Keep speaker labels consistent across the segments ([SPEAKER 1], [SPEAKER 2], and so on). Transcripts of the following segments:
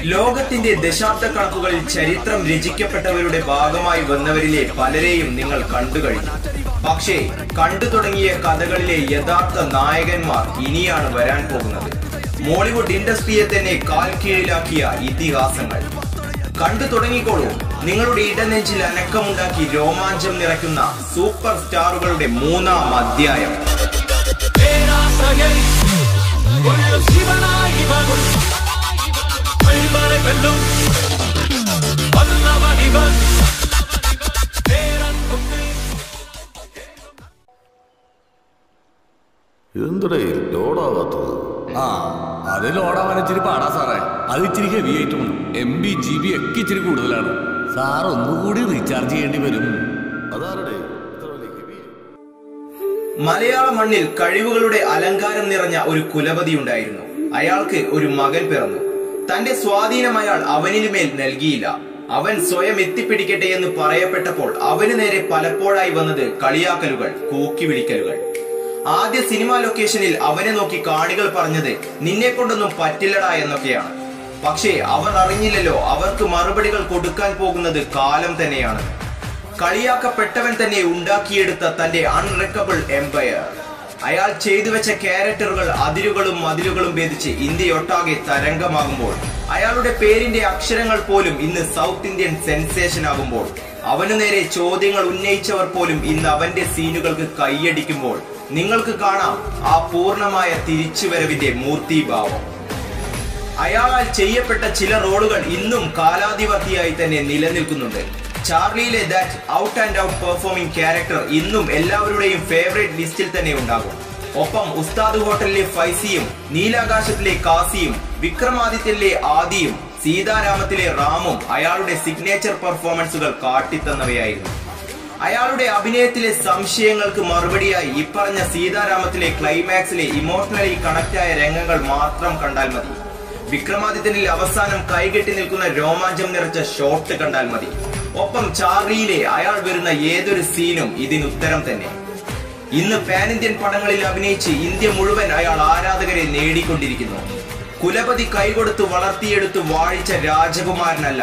[SPEAKER 1] ലോകത്തിന്റെ ദശാബ്ദ കണക്കുകളിൽ ചരിത്രം രചിക്കപ്പെട്ടവരുടെ ഭാഗമായി വന്നവരിലെ പലരെയും നിങ്ങൾ കണ്ടു കഴിഞ്ഞു. പക്ഷേ കണ്ടു തുടങ്ങിയ കഥകളിലെ യഥാർത്ഥ നായകന്മാർ ഇനിയാണ് വരാൻ പോകുന്നത്. മോളിവുഡ് ഇൻഡസ്ട്രിയെ തന്നെ കാൽ കീഴിലാക്കിയ ഇതിഹാസങ്ങൾ. കണ്ടു തുടങ്ങിക്കോളൂ. നിങ്ങളുടെ ഇടനെഞ്ചിൽ അനക്കമുണ്ടാക്കി രോമാഞ്ചം നിറയ്ക്കുന്ന സൂപ്പർ സ്റ്റാറുകളുടെ മൂന്നാം അധ്യായം.
[SPEAKER 2] എന്തടേ ലോഡാവാത്തത്
[SPEAKER 3] ആ അത് ലോഡാവാൻ ഇച്ചിരി പാടാ സാറേ. അത് ഇച്ചിരി ഹെവി ആയിട്ടുണ്ട് എം ബി ജി ബി ഒക്കെ ഇച്ചിരി കൂടുതലാണ്. സാർ ഒന്നുകൂടി റീചാർജ് ചെയ്യേണ്ടി വരും.
[SPEAKER 2] അതാരടേ?
[SPEAKER 1] മലയാള മണ്ണിൽ കഴിവുകളുടെ അലങ്കാരം നിറഞ്ഞ ഒരു കുലപതി ഉണ്ടായിരുന്നു. അയാൾക്ക് ഒരു മകൻ പിറന്നു. തന്റെ സ്വാധീനം അയാൾ അവനിലുമേൽ മേൽ നൽകിയില്ല. അവൻ സ്വയം എത്തിപ്പിടിക്കട്ടെ എന്ന് പറയപ്പെട്ടപ്പോൾ അവന് നേരെ പലപ്പോഴായി വന്നത് കളിയാക്കലുകൾ കൂക്കി വിളിക്കലുകൾ ആദ്യ സിനിമാ ലൊക്കേഷനിൽ അവനെ നോക്കി കാണികൾ പറഞ്ഞത് നിന്നെ കൊണ്ടൊന്നും പറ്റില്ലടാ എന്നൊക്കെയാണ്. പക്ഷേ അവർ അറിഞ്ഞില്ലല്ലോ അവർക്ക് മറുപടികൾ കൊടുക്കാൻ പോകുന്നത് കാലം തന്നെയാണ്. കളിയാക്കപ്പെട്ടവൻ തന്നെ ഉണ്ടാക്കിയെടുത്ത തന്റെ അൺറെക്കബിൾ എംപയർ അയാൾ ചെയ്തു വെച്ച ക്യാരക്ടറുകൾ അതിരുകളും മതിലുകളും ഭേദിച്ച് ഇന്ത്യയൊട്ടാകെ തരംഗമാകുമ്പോൾ അയാളുടെ പേരിന്റെ അക്ഷരങ്ങൾ പോലും ഇന്ന് സൗത്ത് ഇന്ത്യൻ സെൻസേഷൻ ആകുമ്പോൾ അവനു നേരെ ചോദ്യങ്ങൾ ഉന്നയിച്ചവർ പോലും ഇന്ന് അവന്റെ സീനുകൾക്ക് കൈയടിക്കുമ്പോൾ നിങ്ങൾക്ക് കാണാം ആ പൂർണമായ തിരിച്ചുവരവിന്റെ മൂർത്തിഭാവം. അയാളാൽ ചെയ്യപ്പെട്ട ചില റോളുകൾ ഇന്നും കാലാധിപത്തിയായി തന്നെ നിലനിൽക്കുന്നുണ്ട്. ചാർലിയിലെ that out and out performing character ഇന്നും എല്ലാവരുടെയും ഫേവറേറ്റ് ലിസ്റ്റിൽ തന്നെ ഉണ്ടാകും. ഒപ്പം ഉസ്താദ് ഹോട്ടലിലെ ഫൈസിയും നീലാകാശത്തിലെ കാസിയും വിക്രമാദിത്യയിലെ ആദിയും സീതാരാമത്തിലെ റാമും അയാളുടെ സിഗ്നേച്ചർ പെർഫോമൻസുകൾ കാട്ടിത്തന്നവയായിരുന്നു. അയാളുടെ അഭിനയത്തിലെ സംശയങ്ങൾക്ക് മറുപടിയായി ഇപ്പറഞ്ഞ സീതാരാമത്തിലെ ക്ലൈമാക്സിലെ ഇമോഷണലി കണക്റ്റായ രംഗങ്ങൾ മാത്രം കണ്ടാൽ മതി. വിക്രമാദിത്യനിൽ അവസാനം കൈകെട്ടി നിൽക്കുന്ന രോമാഞ്ചം നിറച്ച ഷോട്ട് കണ്ടാൽ മതി. ഒപ്പം ചാർലിയിലെ അയാൾ വരുന്ന ഏതൊരു സീനും ഇതിനുത്തരം തന്നെ. ഇന്ന് പാൻ ഇന്ത്യൻ പടങ്ങളിൽ അഭിനയിച്ച് ഇന്ത്യ മുഴുവൻ അയാൾ ആരാധകരെ നേടിക്കൊണ്ടിരിക്കുന്നു. കുലപതി കൈകൊടുത്ത് വളർത്തിയെടുത്ത് വാഴിച്ച രാജകുമാരനല്ല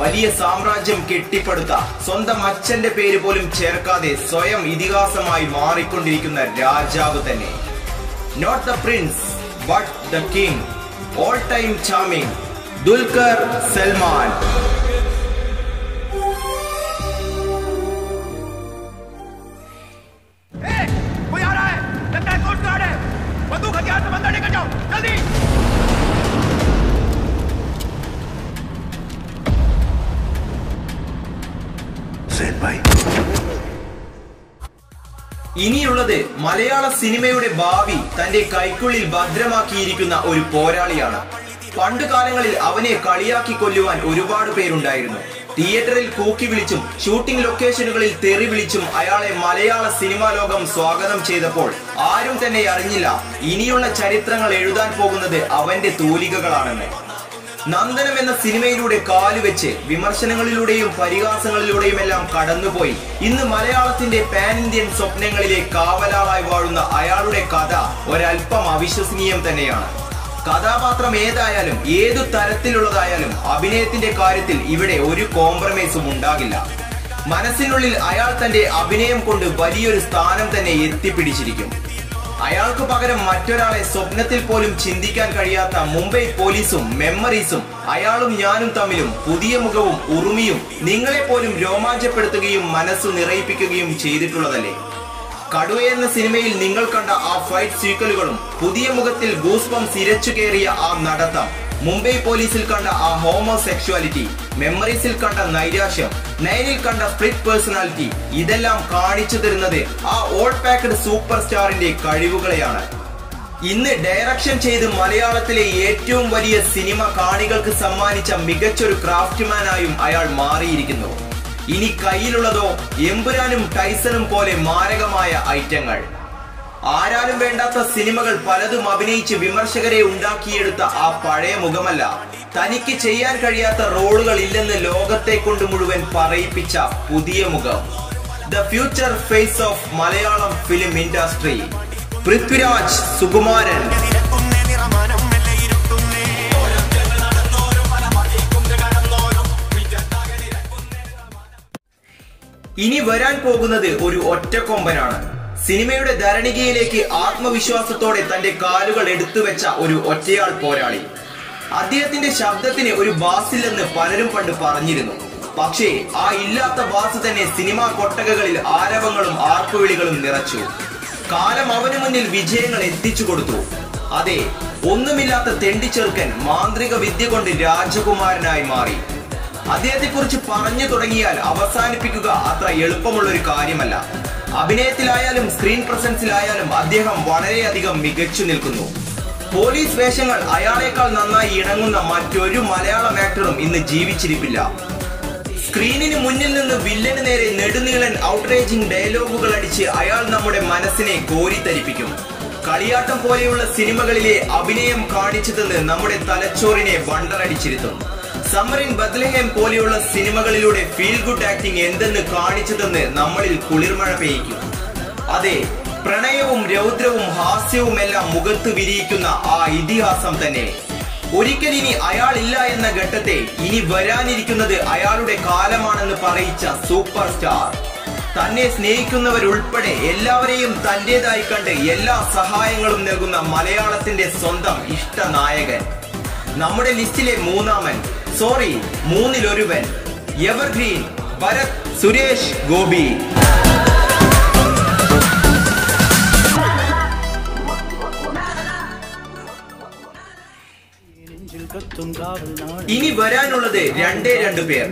[SPEAKER 1] വലിയ സാമ്രാജ്യം കെട്ടിപ്പടുത്ത സ്വന്തം അച്ഛന്റെ പേര് പോലും ചേർക്കാതെ സ്വയം ഇതിഹാസമായി മാറിക്കൊണ്ടിരിക്കുന്ന രാജാവ് തന്നെ.
[SPEAKER 4] Not the prince but the king all time charming Dulquer Salmaan.
[SPEAKER 1] ഇനിയുള്ളത് മലയാള സിനിമയുടെ ഭാവി തന്റെ കൈക്കുള്ളിൽ ഭദ്രമാക്കിയിരിക്കുന്ന ഒരു പോരാളിയാണ്. പണ്ട് കാലങ്ങളിൽ അവനെ കളിയാക്കി കൊല്ലുവാൻ ഒരുപാട് പേരുണ്ടായിരുന്നു. തിയേറ്ററിൽ കൂക്കി വിളിച്ചും ഷൂട്ടിംഗ് ലൊക്കേഷനുകളിൽ തെറി വിളിച്ചും അയാളെ മലയാള സിനിമാ ലോകം സ്വാഗതം ചെയ്തപ്പോൾ ആരും തന്നെ അറിഞ്ഞില്ല ഇനിയുള്ള ചരിത്രങ്ങൾ എഴുതാൻ പോകുന്നത് അവന്റെ തൂലികകളാണെന്ന്. നന്ദനം എന്ന സിനിമയിലൂടെ കാലുവെച്ച് വിമർശനങ്ങളിലൂടെയും പരിഹാസങ്ങളിലൂടെയും എല്ലാം കടന്നുപോയി. ഇന്ന് മലയാളത്തിന്റെ പാൻ ഇന്ത്യൻ സ്വപ്നങ്ങളിലെ കാവലാളായി വാഴുന്ന അയാളുടെ കഥ ഒരൽപ്പം അവിശ്വസനീയം തന്നെയാണ്. കഥാപാത്രം ഏതായാലും ഏതു തരത്തിലുള്ളതായാലും അഭിനയത്തിന്റെ കാര്യത്തിൽ ഇവിടെ ഒരു കോംപ്രമൈസും ഉണ്ടാകില്ല. മനസ്സിനുള്ളിൽ അയാൾ തന്റെ അഭിനയം കൊണ്ട് വലിയൊരു സ്ഥാനം തന്നെ എത്തിപ്പിടിച്ചിരിക്കും. അയാൾക്ക് പകരം മറ്റൊരാളെ സ്വപ്നത്തിൽ പോലും ചിന്തിക്കാൻ കഴിയാത്ത മുംബൈ പോലീസും മെമ്മറീസും അയാളും ഞാനും തമ്മിലും പുതിയ മുഖവും ഉറുമിയും നിങ്ങളെ പോലും രോമാഞ്ചപ്പെടുത്തുകയും മനസ്സ് നിറയിപ്പിക്കുകയും ചെയ്തിട്ടുള്ളതല്ലേ? കടുവ എന്ന സിനിമയിൽ നിങ്ങൾ കണ്ട ആ ഫൈറ്റ് സീക്വലുകളും പുതിയ മുഖത്തിൽ ഗൂസ്പം സിരച്ചു കയറിയ ആ നടത്തം. മുംബൈ പോലീസിൽ കണ്ട ആ ഹോമോസെക്ഷുവാലിറ്റി മെമ്മറീസിൽ കണ്ട നൈരാശ്യം നയനിൽ കണ്ട സ്പ്ലിറ്റ് പേഴ്സണാലിറ്റി ഇതെല്ലാം കാണിച്ചു തരുന്നത് ആ ഓൾ പാക്കഡ് സൂപ്പർ സ്റ്റാറിന്റെ കഴിവുകളെയാണ്. ഇന്ന് ഡയറക്ഷൻ ചെയ്ത് മലയാളത്തിലെ ഏറ്റവും വലിയ സിനിമ കാണികൾക്ക് സമ്മാനിച്ച മികച്ചൊരു ക്രാഫ്റ്റ്മാനായും അയാൾ മാറിയിരിക്കുന്നു. ഇനി കയ്യിലുള്ളതോ എമ്പുരാനും ടൈസനും പോലെ മാരകമായ ഐറ്റങ്ങൾ. ആരാലും വേണ്ടാത്ത സിനിമകൾ പലതും അഭിനയിച്ച് വിമർശകരെ ഉണ്ടാക്കിയെടുത്ത ആ പഴയ മുഖമല്ല. തനിക്ക് ചെയ്യാൻ കഴിയാത്ത റോളുകൾ ഇല്ലെന്ന് ലോകത്തെ കൊണ്ട് മുഴുവൻ പറയിപ്പിച്ച പുതിയ മുഖം. The future face
[SPEAKER 4] of Malayalam film industry Prithviraj Sukumaran.
[SPEAKER 1] ഇനി വരാൻ പോകുന്നത് ഒരു ഒറ്റക്കൊമ്പനാണ്. സിനിമയുടെ ധരണികയിലേക്ക് ആത്മവിശ്വാസത്തോടെ തന്റെ കാലുകൾ എടുത്തുവെച്ച ഒരു ഒറ്റയാൾ പോരാളി. അദ്ദേഹത്തിന്റെ ശബ്ദത്തിന് ഒരു ബാസില്ലെന്ന് പലരും പണ്ട് പറഞ്ഞിരുന്നു. പക്ഷേ ആ ഇല്ലാത്ത ബാസ് തന്നെ സിനിമാ കൊട്ടകകളിൽ ആരവങ്ങളും ആർപ്പുവിളികളും നിറച്ചു. കാലം അവന് മുന്നിൽ വിജയങ്ങൾ എത്തിച്ചു കൊടുത്തു. അതെ ഒന്നുമില്ലാത്ത തെണ്ടിച്ചെറുക്കൻ മാന്ത്രിക വിദ്യ കൊണ്ട് രാജകുമാരനായി മാറി. അദ്ദേഹത്തെ കുറിച്ച് പറഞ്ഞു തുടങ്ങിയാൽ അവസാനിപ്പിക്കുക അത്ര എളുപ്പമുള്ള ഒരു കാര്യമല്ല. അഭിനയത്തിലായാലും സ്ക്രീൻ പ്രസൻസിലായാലും അദ്ദേഹം വളരെയധികം മികച്ചു നിൽക്കുന്നു. പോലീസ് വേഷങ്ങൾ അയാളേക്കാൾ നന്നായി ഇണങ്ങുന്ന മറ്റൊരു മലയാളം ആക്ടറും ഇന്ന് ജീവിച്ചിരിപ്പില്ല. സ്ക്രീനിന് മുന്നിൽ നിന്ന് വില്ലന് നേരെ നെടുനീളൻ ഔട്ട്റേജിംഗ് ഡയലോഗുകൾ അടിച്ച് അയാൾ നമ്മുടെ മനസ്സിനെ കോരിത്തരിപ്പിക്കും. കളിയാട്ടം പോലെയുള്ള സിനിമകളിലെ അഭിനയം കാണിച്ചു തന്ന് നമ്മുടെ തലച്ചോറിനെ വണ്ടറടിച്ചിരുത്തും. സമ്മറിൻ ബദ്ലഹേം പോലെയുള്ള സിനിമകളിലൂടെ ഫീൽ ഗുഡ് ആക്ടിംഗ് എന്തെന്ന് കാണിച്ചു തന്ന് നമ്മളിൽ കുളിർമഴ പെയ്യിക്കും അതെ പ്രണയവും രൗദ്രവും ഹാസ്യവും എല്ലാം മുഖത്ത് വിരിയിക്കുന്ന ആ ഇതിഹാസം തന്നെ. ഒരിക്കൽ ഇനി അയാളില്ല എന്ന ഘട്ടത്തെ ഇനി വരാനിരിക്കുന്നത് അയാളുടെ കാലമാണെന്ന് പറയിച്ച സൂപ്പർ സ്റ്റാർ തന്നെ സ്നേഹിക്കുന്നവരുൾപ്പെടെ എല്ലാവരെയും തന്റേതായി കണ്ട് എല്ലാ സഹായങ്ങളും നൽകുന്ന മലയാളത്തിന്റെ സ്വന്തം ഇഷ്ടനായകൻ നമ്മുടെ ലിസ്റ്റിലെ മൂന്നാമൻ സോറി മൂന്നിലൊരുവൻ. എവർഗ്രീൻ ഭരത് സുരേഷ് ഗോപി. ഇനി വരാനുള്ളത് രണ്ടേ രണ്ടു പേർ.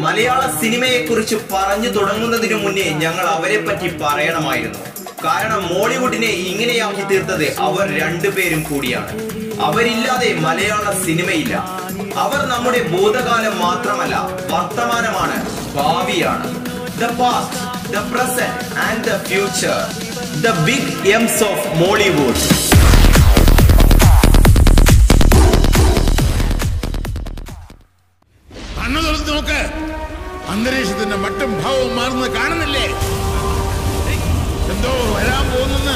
[SPEAKER 1] മലയാള സിനിമയെ കുറിച്ച് പറഞ്ഞു തുടങ്ങുന്നതിനു മുന്നേ ഞങ്ങൾ അവരെ പറ്റി പറയണമായിരുന്നു. കാരണം മോളിവുഡിനെ ഇങ്ങനെയാക്കി തീർത്തത് അവർ രണ്ടുപേരും കൂടിയാണ്. അവരില്ലാതെ മലയാള സിനിമയില്ല. അവർ നമ്മുടെ ഭൂതകാലം മാത്രമല്ല വർത്തമാനമാണ് ഭാവിയാണ്. The past the present and the future the big Ms of Mollywood
[SPEAKER 5] കണ്ണു തുറന്ന് നോക്ക്. അന്തരീക്ഷത്തിന്റെ മട്ടും ഭാവവും മാറുന്നത് കാണുന്നില്ലേ? എന്തോ വരാൻ പോകുന്നെന്ന്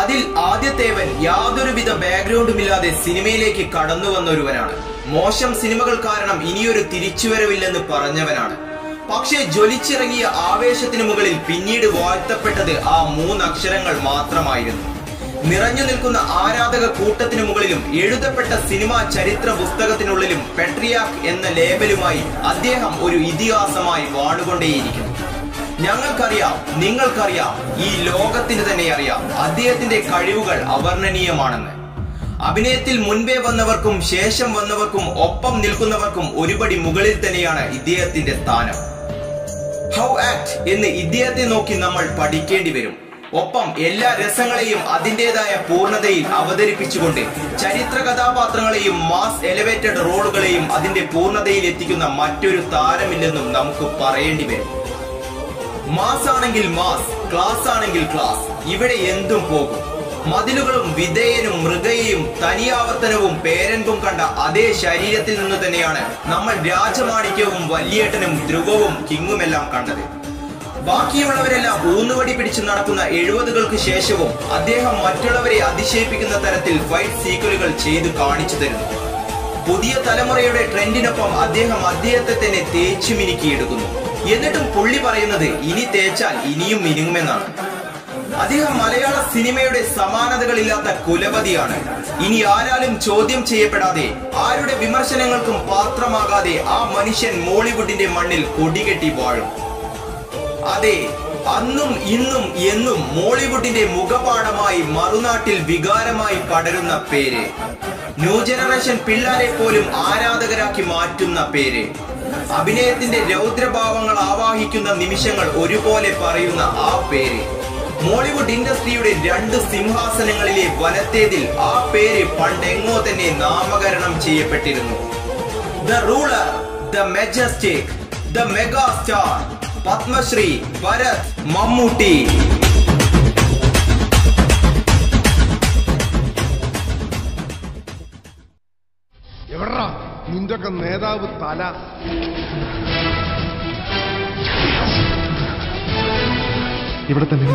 [SPEAKER 1] അതിൽ ആദ്യത്തേവൻ യാതൊരുവിധ ബാക്ക്ഗ്രൗണ്ടുമില്ലാതെ സിനിമയിലേക്ക് കടന്നു വന്ന ഒരുവനാണ് മോശം സിനിമകൾ കാരണം ഇനിയൊരു തിരിച്ചുവരവില്ലെന്ന് പറഞ്ഞവനാണ്. പക്ഷേ ജ്വലിച്ചിറങ്ങിയ ആവേശത്തിന് മുകളിൽ പിന്നീട് വാഴ്ത്തപ്പെട്ടത് ആ മൂന്നക്ഷരങ്ങൾ മാത്രമായിരുന്നു. നിറഞ്ഞു നിൽക്കുന്ന ആരാധക കൂട്ടത്തിനു മുകളിലും എഴുതപ്പെട്ട സിനിമാ ചരിത്ര പുസ്തകത്തിനുള്ളിലും പെട്രിയാക് എന്ന ലേബലുമായി അദ്ദേഹം ഒരു ഇതിഹാസമായി വാണുകൊണ്ടേയിരിക്കുന്നു. ഞങ്ങൾക്കറിയാം നിങ്ങൾക്കറിയാം ഈ ലോകത്തിന് തന്നെ അറിയാം. അദ്ദേഹത്തിന്റെ കഴിവുകൾ അവർണനീയമാണെന്ന്. അഭിനയത്തിൽ മുൻപേ വന്നവർക്കും ശേഷം വന്നവർക്കും ഒപ്പം നിൽക്കുന്നവർക്കും ഒരുപടി മുകളിൽ തന്നെയാണ് ഇദ്ദേഹത്തിന്റെ സ്ഥാനം. ഹൗ ആക്ട് എന്ന് ഇദ്ദേഹത്തെ നോക്കി നമ്മൾ പഠിക്കേണ്ടി വരും. ഒപ്പം എല്ലാ രസങ്ങളെയും അതിന്റെതായ പൂർണതയിൽ അവതരിപ്പിച്ചുകൊണ്ട് ചരിത്ര കഥാപാത്രങ്ങളെയും മാസ് എലവേറ്റഡ് റോളുകളെയും അതിന്റെ പൂർണതയിൽ എത്തിക്കുന്ന മറ്റൊരു താരമില്ലെന്നും നമുക്ക് പറയേണ്ടി വരും. മാസ് ആണെങ്കിൽ മാസ് ക്ലാസ് ആണെങ്കിൽ ക്ലാസ്. ഇവിടെ എന്തും പോകും. മതിലുകളും വിധേയനും മൃഗയും തനിയാവർത്തനവും പേരൻപും കണ്ട അതേ ശരീരത്തിൽ നിന്ന് തന്നെയാണ് നമ്മൾ രാജമാണിക്യവും വല്യേട്ടനും ധ്രുവവും കിങ്ങുമെല്ലാം കണ്ടത്. ബാക്കിയുള്ളവരെല്ലാം ഊന്നുവടി പിടിച്ചു നടക്കുന്ന എഴുപതുകൾക്ക് ശേഷവും അദ്ദേഹം മറ്റുള്ളവരെ അതിശയിപ്പിക്കുന്ന തരത്തിൽ ഫൈറ്റ് സീക്വലുകൾ ചെയ്തു കാണിച്ചു തരുന്നു. പുതിയ തലമുറയുടെ ട്രെൻഡിനൊപ്പം അദ്ദേഹം അദ്ദേഹത്തെ തന്നെ തേച്ചു മിനുക്കിയെടുക്കുന്നു എന്നിട്ടും പുള്ളി പറയുന്നത് ഇനി തേച്ചാൽ ഇനിയും മിനുങ്ങുമെന്നാണ്. അദ്ദേഹം മലയാള സിനിമയുടെ സമാനതകളില്ലാത്ത കുലപതിയാണ്. ഇനി ആരാലും ചോദ്യം ചെയ്യപ്പെടാതെ ആരുടെ വിമർശനങ്ങൾക്കും പാത്രമാകാതെ ആ മനുഷ്യൻ മോളിവുഡിന്റെ മണ്ണിൽ കൊടികെട്ടി വാഴും. അതെ അന്നും ഇന്നും എന്നും മോളിവുഡിന്റെ മുഖപാഠമായി മറുനാട്ടിൽ വികാരമായി പടരുന്ന പേര്. ന്യൂ ജനറേഷൻ പിള്ളാരെ പോലും ആരാധകരാക്കി മാറ്റുന്ന പേര്. അഭിനയത്തിന്റെ രൗദ്രഭാവങ്ങൾ ആവാഹിക്കുന്ന നിമിഷങ്ങൾ ഒരുപോലെ പറയുന്ന ആ പേര്. മോളിവുഡ് ഇൻഡസ്ട്രിയുടെ രണ്ട് സിംഹാസനങ്ങളിലെ വലത്തേതിൽ ആ പേര് പണ്ടെങ്ങോ തന്നെ നാമകരണം ചെയ്യപ്പെട്ടിരുന്നു. The ruler the majestic the mega star Padmashri Bharat Mammootty
[SPEAKER 6] എവിടാ നിന്റൊക്കെ നേതാവ് തല. ഇവിടെ തന്നെ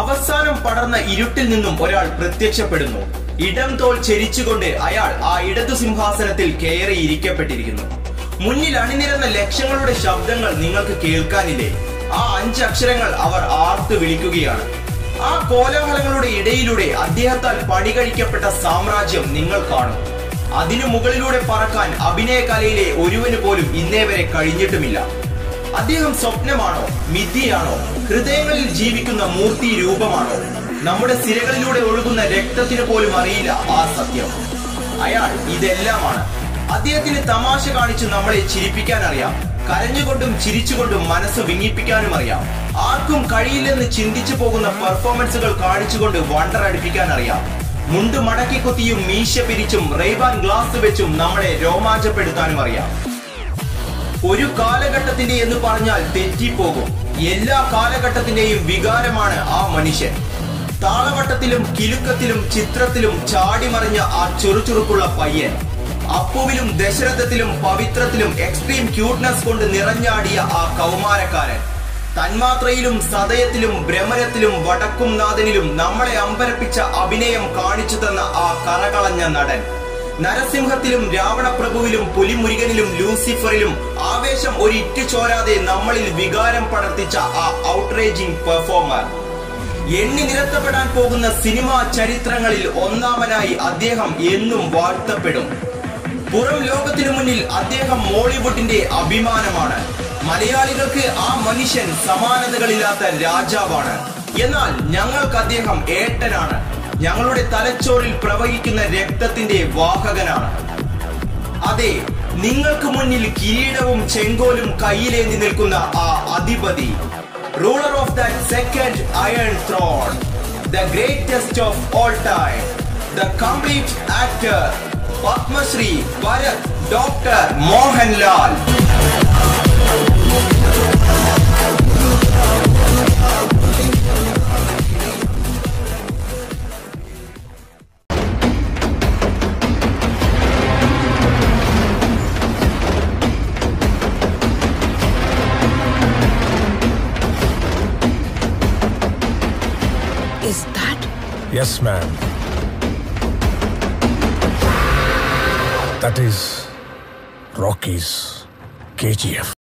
[SPEAKER 1] അവസാനം പടർന്ന ഇരുട്ടിൽ നിന്നും ഒരാൾ പ്രത്യക്ഷപ്പെടുന്നു. ഇടം തോൾ ചെരിച്ചുകൊണ്ട് അയാൾ ആ ഇടതു സിംഹാസനത്തിൽ കയറി ഇരിക്കപ്പെട്ടിരിക്കുന്നു. മുന്നിൽ അണിനിരന്ന ലക്ഷങ്ങളുടെ ശബ്ദങ്ങൾ നിങ്ങൾക്ക് കേൾക്കാനില്ലേ? ആ അഞ്ച് അക്ഷരങ്ങൾ അവർ ആർത്തു വിളിക്കുകയാണ്. ആ കോലാഹലങ്ങളുടെ ഇടയിലൂടെ അദ്ദേഹത്താൽ പണി കഴിക്കപ്പെട്ട സാമ്രാജ്യം നിങ്ങൾ കാണും. അതിനു മുകളിലൂടെ പറക്കാൻ അഭിനയ കലയിലെ ഒരുവന് പോലും ഇന്നേ വരെ കഴിഞ്ഞിട്ടുമില്ല. അദ്ദേഹം സ്വപ്നമാണോ മിഥിയാണോ ഹൃദയങ്ങളിൽ ജീവിക്കുന്ന മൂർത്തി രൂപമാണോ നമ്മുടെ സിരകളിലൂടെ ഒഴുകുന്ന രക്തത്തിന് പോലും അറിയില്ല ആ സത്യം. അയാൾ ഇതെല്ലാമാണ്. അദ്ദേഹത്തിന് തമാശ കാണിച്ച് നമ്മളെ ചിരിപ്പിക്കാൻ അറിയാം. കരഞ്ഞുകൊണ്ടും ചിരിച്ചുകൊണ്ടും മനസ്സ് വിങ്ങിപ്പിക്കാനും അറിയാം. ആർക്കും കഴിയില്ലെന്ന് ചിന്തിച്ചു പോകുന്ന പെർഫോമൻസുകൾ കാണിച്ചുകൊണ്ട് വണ്ടർ അടുപ്പിക്കാൻ അറിയാം. മുണ്ട് മടക്കി കുത്തിയും മീശ പിരിച്ചും റെയ്ബാൻ ഗ്ലാസ് വെച്ചും നമ്മളെ രോമാഞ്ചപ്പെടുത്താനും അറിയാം. ഒരു കാലഘട്ടത്തിന്റെ എന്ന് പറഞ്ഞാൽ തെറ്റിപ്പോകും. എല്ലാ കാലഘട്ടത്തിന്റെയും വികാരമാണ് ആ മനുഷ്യൻ. താളവട്ടത്തിലും കിലുക്കത്തിലും ചിത്രത്തിലും ചാടിമറിഞ്ഞ ആ ചെറുചുറുക്കുള്ള പയ്യൻ. അപ്പുവിലും ദശരഥത്തിലും പവിത്രത്തിലും എക്സ്ട്രീം ക്യൂട്ട്നെസ് കൊണ്ട് നിറഞ്ഞാടിയ ആ കൗമാരക്കാരൻ. തന്മാത്രയിലും സതയത്തിലും ഭ്രമരത്തിലും വടക്കും നാഥനിലും നമ്മളെ അമ്പരപ്പിച്ച അഭിനയം കാണിച്ചു തന്ന ആ കറകളഞ്ഞ നടൻ. നരസിംഹത്തിലും രാവണപ്രഭുവിലും പുലിമുരുകനിലും ലൂസിഫറിലും ആവേശം ഒരിറ്റു ചോരാതെ നമ്മളിൽ വികാരം പടർത്തിച്ച ആ ഔട്ട്റേജിംഗ് പെർഫോമർ എണ്ണി നിരത്തപ്പെടാൻ പോകുന്ന സിനിമാ ചരിത്രങ്ങളിൽ ഒന്നാമനായി അദ്ദേഹം എന്നും വാഴ്ത്തപ്പെടും. പുറം ലോകത്തിനു മുന്നിൽ അദ്ദേഹം മോളിവുഡിന്റെ അഭിമാനമാണ്. മലയാളികൾക്ക് ആ മനുഷ്യൻ സമാനതകളില്ലാത്ത രാജാവാണ്. എന്നാൽ ഞങ്ങൾക്ക് അദ്ദേഹം ഏട്ടനാണ്. ഞങ്ങളുടെ തലച്ചോറിൽ പ്രവഹിക്കുന്ന രക്തത്തിന്റെ വാഹകനാണ്. അതെ നിങ്ങൾക്ക് മുന്നിൽ കിരീടവും ചെങ്കോലും കയ്യിലേന്തി നിൽക്കുന്ന ആ അധിപതി. Ruler of the second iron throne the greatest of all time the complete actor Padmashri Bharat doctor Mohanlal
[SPEAKER 7] Is that
[SPEAKER 8] Yes, ma'am. That is Rocky's KGF.